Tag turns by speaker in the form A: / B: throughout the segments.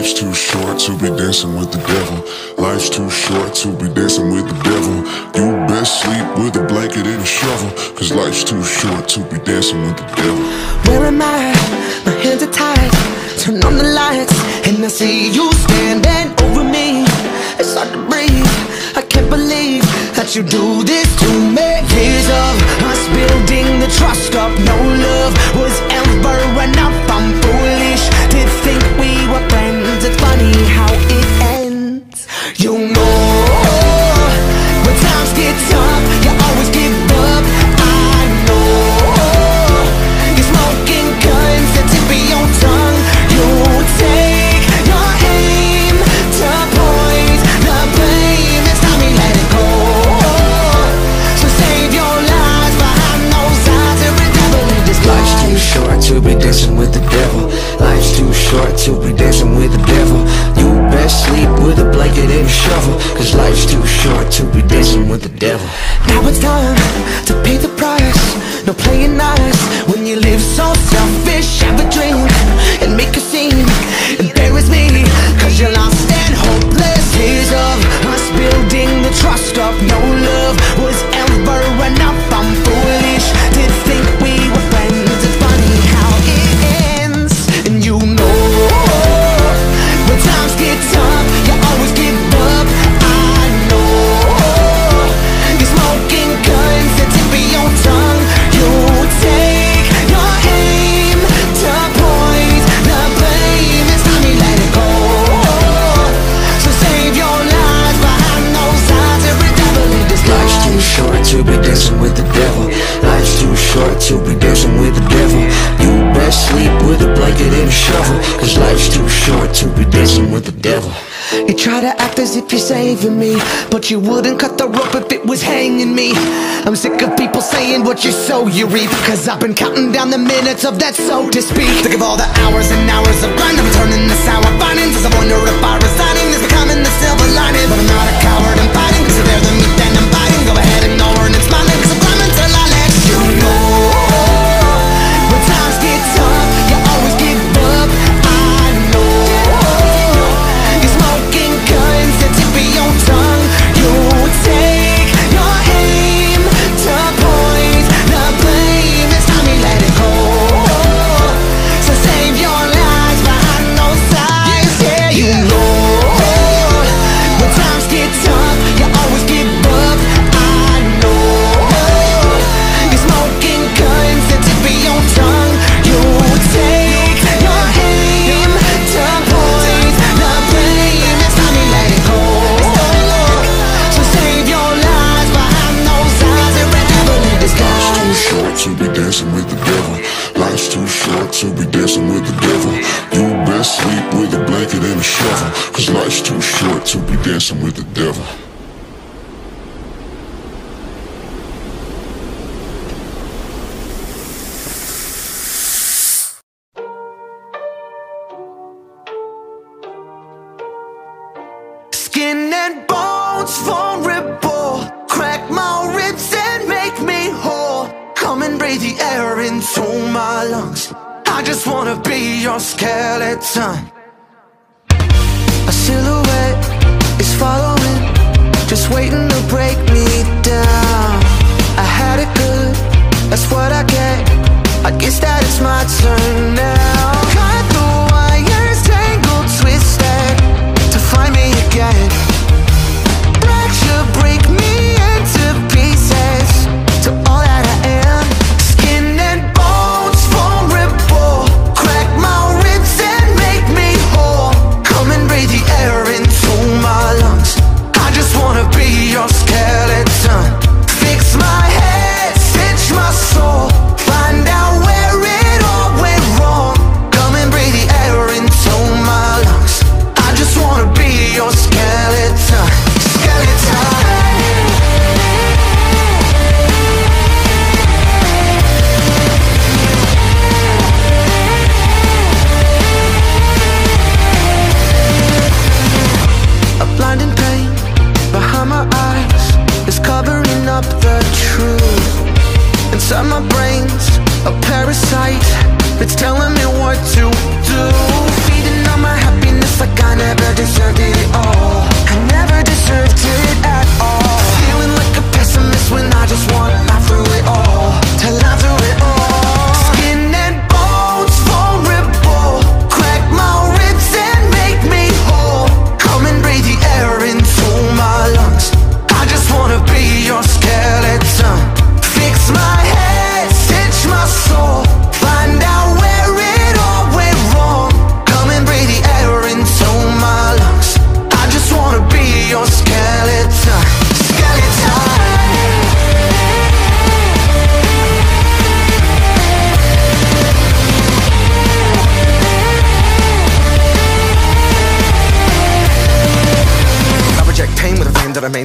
A: Life's too short to be dancing with the devil. Life's too short to be dancing with the devil. You best sleep with a blanket and a shovel. Cause life's too short to be dancing with the devil.
B: Where am I? My hands are tied. Turn on the lights, and I see you standing over me. It's hard to breathe. I can't believe that you do this to me. Years of us building the trust up, no love was ever enough.
C: Shovel. Cause life's too short to be dancing with the devil.
B: Now it's time to
C: be dancing with the devil. Life's too short to be dancing with the devil. You best sleep with a blanket and a shovel. Cause life's too short to be dancing with the devil.
B: You try to act as if you're saving me, but you wouldn't cut the rope if it was hanging me. I'm sick of people saying what you sow you reap, cause I've been counting down the minutes of that so to speak. Think of all the hours and hours of grind, I'm turning the sour findings. As I wonder if I resigning is becoming the silver lining. But I'm not a coward and fighting, cause they're the meat and I'm biting. Go ahead, devil. Skin and bones vulnerable. Crack my ribs and make me whole. Come and breathe the air into my lungs. I just wanna be your skeleton. A silhouette just waiting to break me down. I had it good, that's what I get. I guess that it's my turn now. covering up the truth. Inside my brain's a parasite. It's telling me what to do. Feeding on my happiness like I never deserved it all. I never deserved it.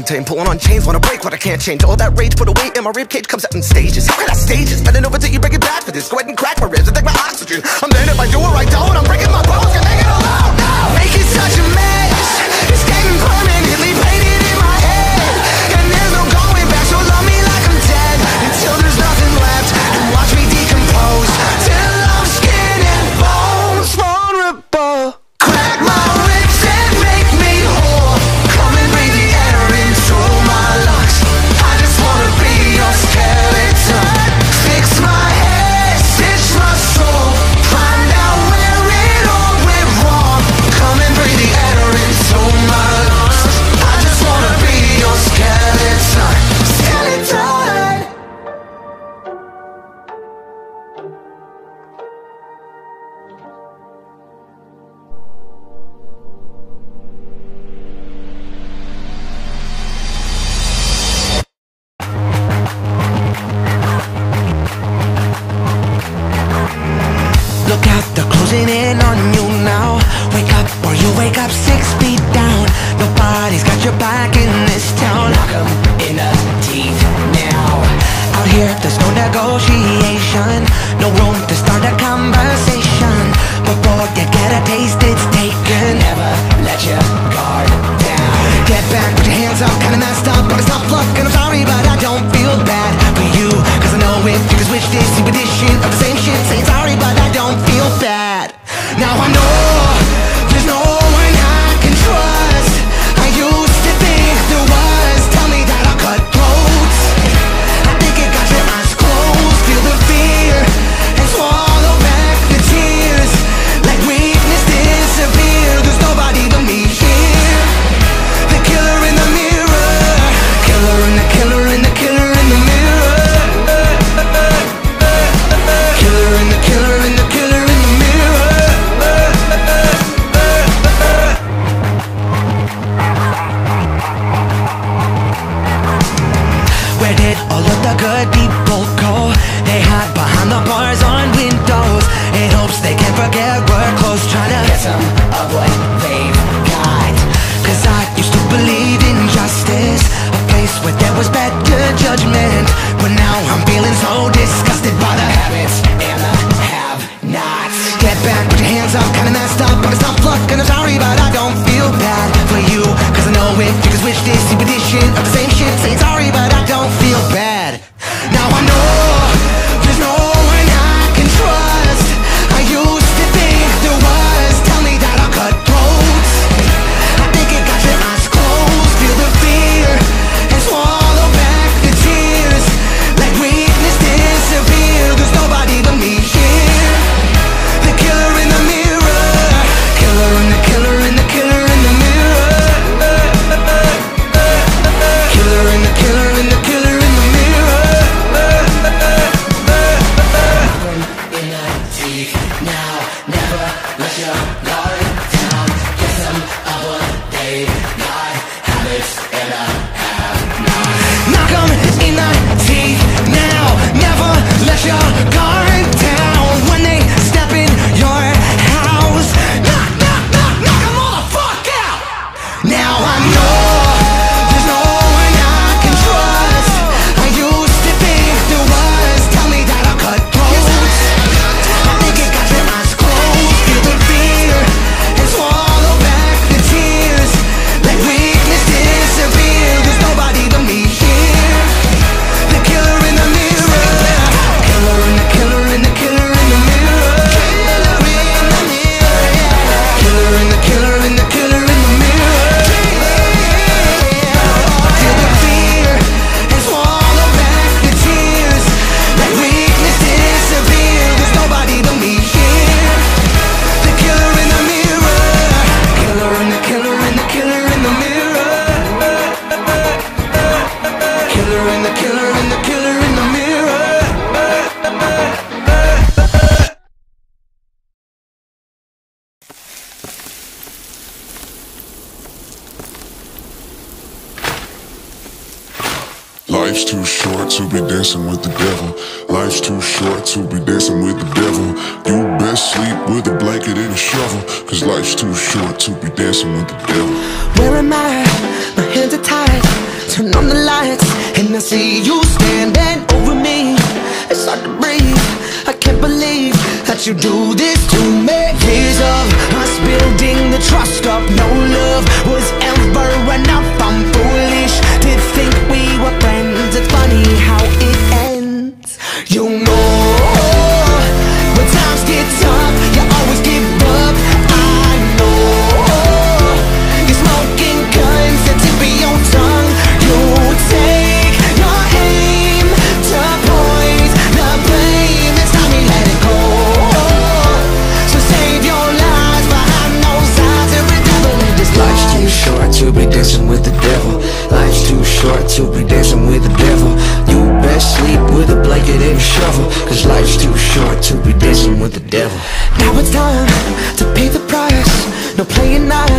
B: maintain Pulling on chains, wanna break what I can't change. All that rage put away in my ribcage comes out in stages. How can I stage this? Bending over till you break it back for this. Go ahead and crack my ribs and take my oxygen. I'm in if I do or I don't, I'm here, there's no negotiation. No room to start a conversation. Before you get a taste, it's taken. Never let your guard down. Get back, put your hands up, kinda messed up But it's not luck, and I'm sorry, but I don't feel bad for you. Cause I know if you could switch this, you would this shit the same shit, saying sorry, but I don't feel bad. Now I know
A: Life's too short to be dancing with the devil. Life's too short to be dancing with the devil. You best sleep with a blanket and a shovel. Cause life's too short to be dancing with the devil.
B: Where am I? My hands are tied. Turn on the lights, and I see you standing over me. It's hard to breathe. I can't believe that you do this to me. Years of us building the trust up. No love was ever enough. Now it's time to pay the price. No playing nice